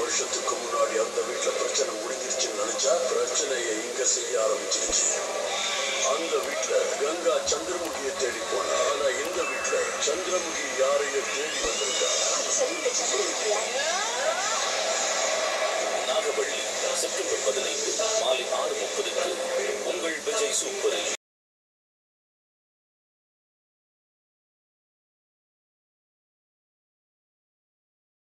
வருஷத்துக்கு முன்னாடி அந்த வீட்டுல பிரச்சனை முடிஞ்சிருச்சுன்னு நினைச்சா பிரச்சனையை இங்க செய்ய ஆரம்பிச்சிருச்சு. அந்த வீட்டுல கங்கா சந்திரமுகியை தேடி போன ஆனா இந்த வீட்டுல சந்திரமுகி யாரையும் தேடி வந்திருக்கா? நாகபள்ளி செப்டம்பர் பதினைந்து மாலை ஆறு